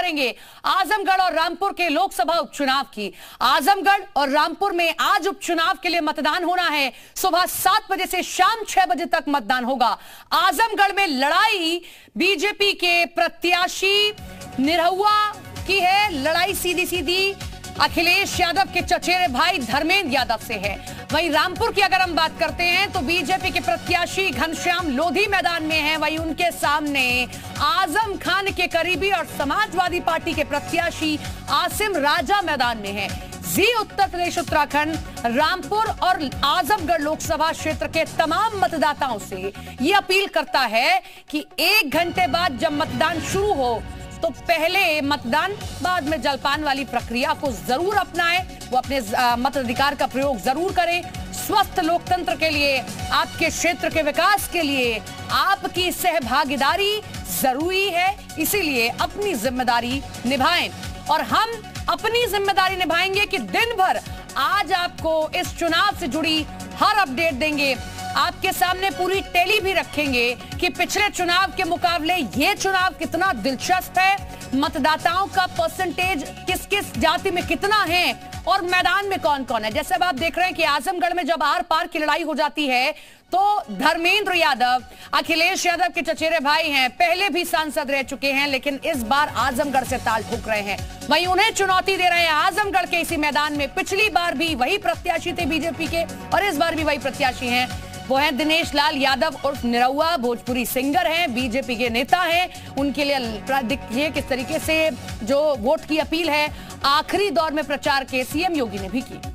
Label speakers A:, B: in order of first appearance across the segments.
A: करेंगे। आजमगढ़ और रामपुर के लोकसभा उपचुनाव की। आजमगढ़ और रामपुर में आज उपचुनाव के लिए मतदान होना है। सुबह सात बजे से शाम छह बजे तक मतदान होगा। आजमगढ़ में लड़ाई बीजेपी के प्रत्याशी निरहुआ की है। लड़ाई सीधी सीधी अखिलेश यादव के चचेरे भाई धर्मेंद्र यादव से है। वहीं रामपुर की अगर हम बात करते हैं तो बीजेपी के प्रत्याशी घनश्याम लोधी मैदान में हैं। वहीं उनके सामने आज़म खान के करीबी और समाजवादी पार्टी के प्रत्याशी आसिम राजा मैदान में हैं। जी उत्तर प्रदेश, उत्तराखंड, रामपुर और आजमगढ़ लोकसभा क्षेत्र के तमाम मतदाताओं से ये अपील करता है कि एक घंटे बाद जब मतदान शुरू हो तो पहले मतदान, बाद में जलपान वाली प्रक्रिया को ज़रूर अपनाएँ। वो अपने मताधिकार का प्रयोग ज़रूर करें। स्वस्थ लोकतंत्र के लिए, आपके क्षेत्र के विकास के लिए, आपकी सहभागीदारी ज़रूरी है। इसीलिए अपनी ज़िम्मेदारी निभाएँ। और हम अपनी ज़िम्मेदारी निभाएँगे कि दिन भर आज आपको इस चुनाव से जुड़ी हर अपडेट देंगे। आपके सामने पूरी टेली भी रखेंगे कि पिछले चुनाव के मुकाबले ये चुनाव कितना दिलचस्प है। मतदाताओं का परसेंटेज किस किस जाति में कितना है और मैदान में कौन कौन है? जैसे अब आप देख रहे हैं कि आजमगढ़ में जब आर पार की लड़ाई हो जाती है तो धर्मेंद्र यादव, अखिलेश यादव के चचेरे भाई हैं, पहले भी सांसद रह चुके हैं, लेकिन इस बार आजमगढ़ से ताल ठोक रहे हैं। वहीं उन्हें चुनौती दे रहे हैं आजमगढ़ के इसी मैदान में। पिछली बार भी वही प्रत्याशी थे बीजेपी के और इस बार भी वही प्रत्याशी हैं। वो हैं दिनेश लाल यादव उर्फ़ निरहुआ, भोजपुरी सिंगर हैं, बीजेपी के नेता हैं। उनके लिए देखिए किस तरीके से जो वोट की अपील है, आखिरी दौर में प्रचार के सीएम योगी ने भी की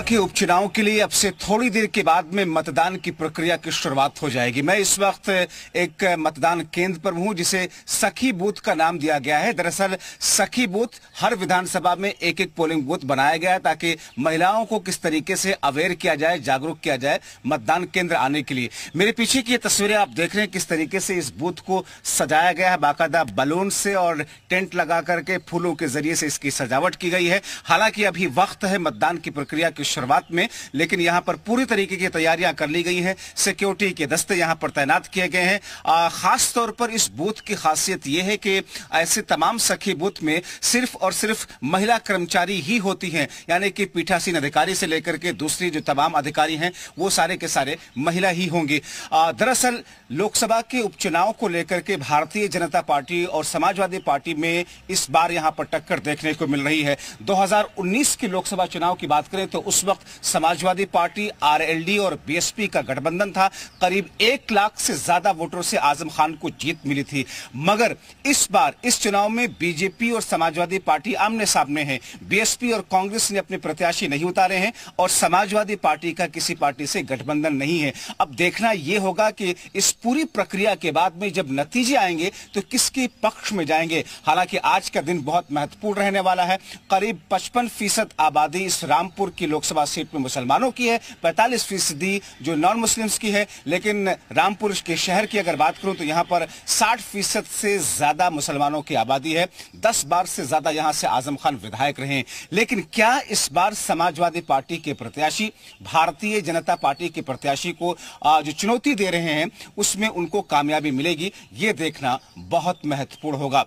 B: के उपचुनाव के लिए अब से थोड़ी देर के बाद में मतदान की प्रक्रिया की शुरुआत हो जाएगी। मैं इस वक्त एक मतदान केंद्र पर हूँ, जिसे सखी बूथ का नाम दिया गया है। दरअसल सखी बूथ हर विधानसभा में एक एक पोलिंग बूथ बनाया गया है, ताकि महिलाओं को किस तरीके से अवेयर किया जाए, जागरूक किया जाए मतदान केंद्र आने के लिए। मेरे पीछे की ये तस्वीरें आप देख रहे हैं, किस तरीके से इस बूथ को सजाया गया है। बाकायदा बलून से और टेंट लगा करके फूलों के ज़रिए से इसकी सजावट की गई है। हालाँकि अभी वक्त है मतदान की प्रक्रिया की शुरुआत में लेकिन यहाँ पर पूरी तरीके की तैयारियाँ कर ली गई हैं। सिक्योरिटी के दस्ते यहाँ पर तैनात किए गए हैं। आ, खास तौर पर इस बूथ की खासियत यह है कि ऐसे तमाम सखी बूथ में सिर्फ़ और सिर्फ़ महिला कर्मचारी ही होती हैं। यानी कि पीठासीन अधिकारी से लेकर के दूसरी जो तमाम अधिकारी हैं वो सारे के सारे महिला ही होंगी। दरअसल लोकसभा के उपचुनाव को लेकर के भारतीय जनता पार्टी और समाजवादी पार्टी में इस बार यहाँ पर टक्कर देखने को मिल रही है। 2019 के लोकसभा चुनाव की बात करें तो उस वक्त समाजवादी पार्टी, आरएलडी और बीएसपी का गठबंधन था। करीब एक लाख से ज़्यादा वोटरों से आज़म खान को जीत मिली थी। मगर इस बार, इस चुनाव में बीजेपी और समाजवादी पार्टी आमने सामने है। बीएसपी और कांग्रेस ने अपने प्रत्याशी नहीं उतारे हैं और समाजवादी पार्टी का किसी पार्टी से गठबंधन नहीं है। अब देखना यह होगा कि इस पूरी प्रक्रिया के बाद में जब नतीजे आएँगे तो किसके पक्ष में जाएँगे? हालाँकि आज का दिन बहुत महत्वपूर्ण रहने वाला है। करीब पचपन फ़ीसद आबादी इस रामपुर की लोकसभा सीट में मुसलमानों की है, पैंतालीस फ़ीसदी जो नॉन मुस्लिम्स की है, लेकिन रामपुर के शहर की अगर बात करूँ तो यहाँ पर साठ फ़ीसद से ज़्यादा मुसलमानों की आबादी है। दस बार से ज़्यादा यहाँ से आज़म खान विधायक रहे लेकिन क्या इस बार समाजवादी पार्टी के प्रत्याशी, भारतीय जनता पार्टी के प्रत्याशी को जो चुनौती दे रहे हैं, उसमें उनको कामयाबी मिलेगी, ये देखना बहुत महत्वपूर्ण होगा।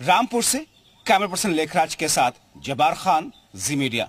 B: रामपुर से कैमरा पर्सन लेखराज के साथ जबार खान, जी मीडिया।